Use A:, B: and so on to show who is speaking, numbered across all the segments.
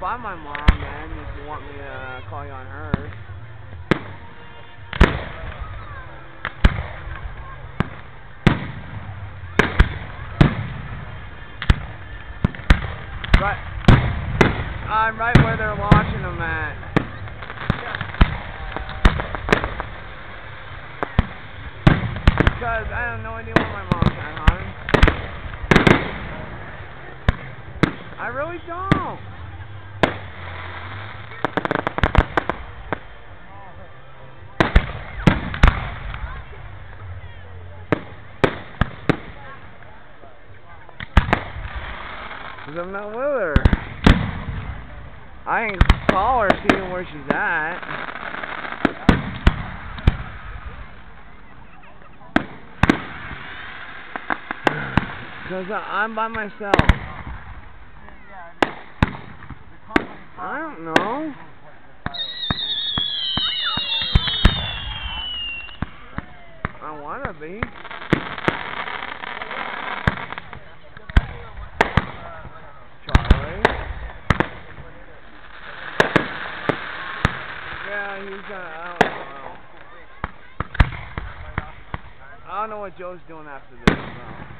A: find my mom, man, if you want me to uh, call you on hers. Right. I'm right where they're launching them at. Because I have no idea where my mom's at, hon. I really don't. Cause I'm not with her. I can call her, see where she's at. Cause I- I'm by myself. I don't know. I wanna be. Charlie. Yeah, he's gonna. I don't know. I don't know what Joe's doing after this. So.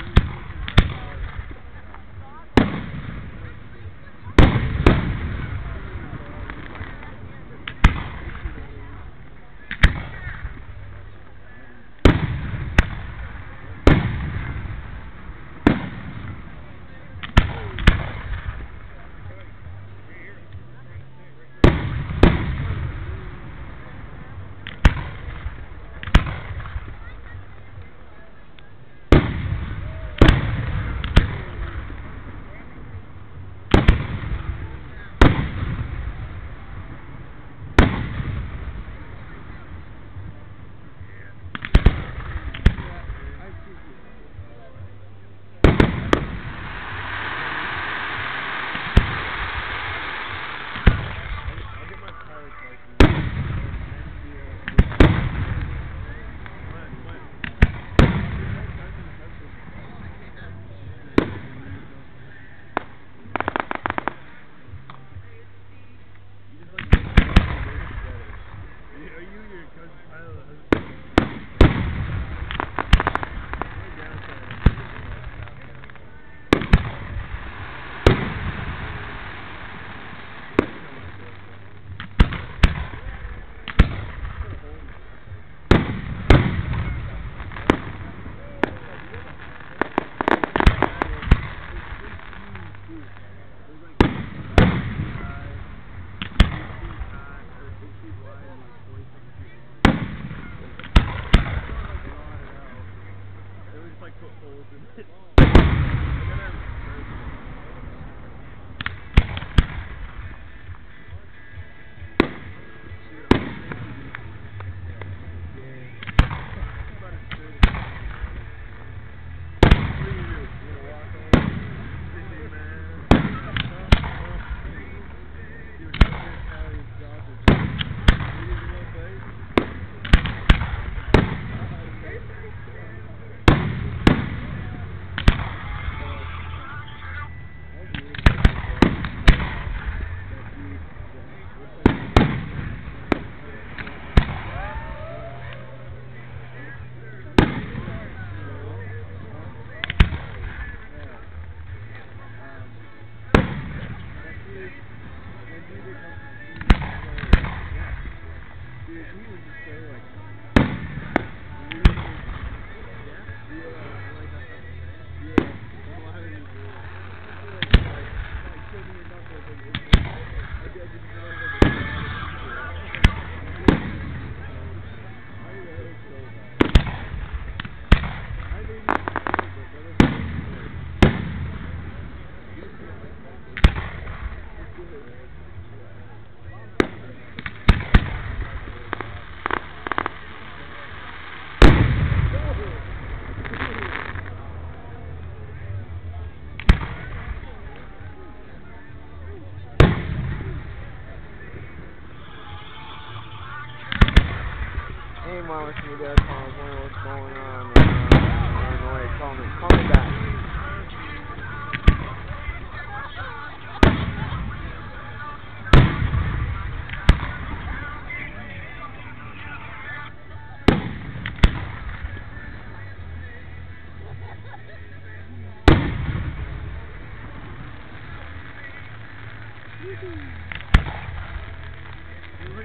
B: look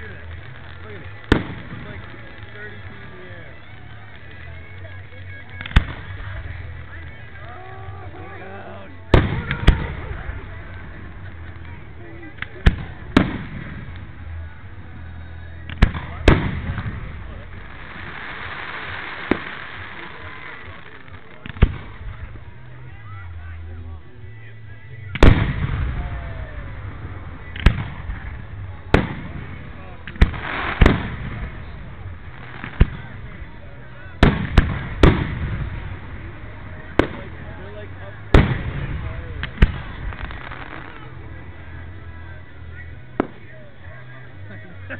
B: at that. Look at it. Them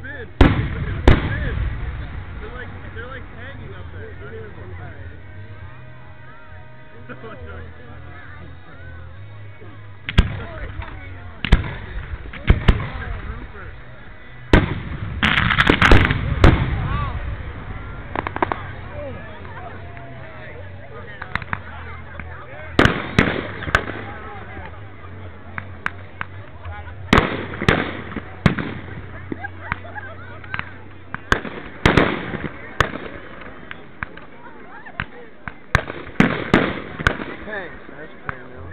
B: spin. Look at them spin. They're like they're like hanging up there. Not even. So annoying. Trooper.
A: Thanks, that's fair now.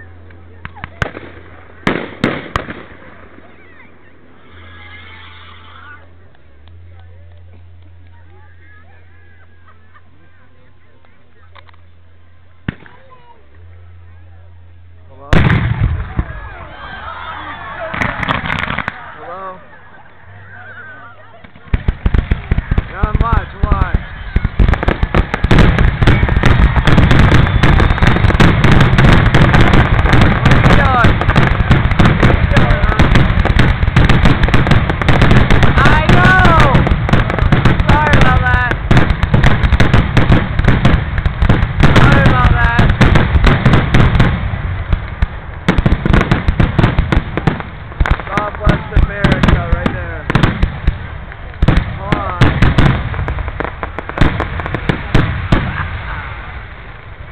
A: Hello? Hello? Not much, what? What are you doing? What are you doing, huh? I know! Sorry about that. Sorry about that. God bless America right there. Hold on.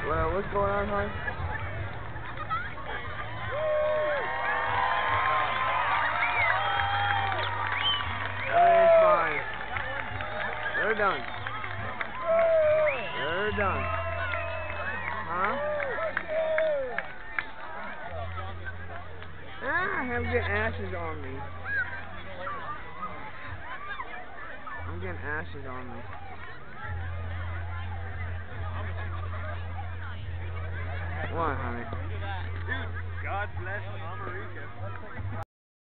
A: Well, what's going on, hon?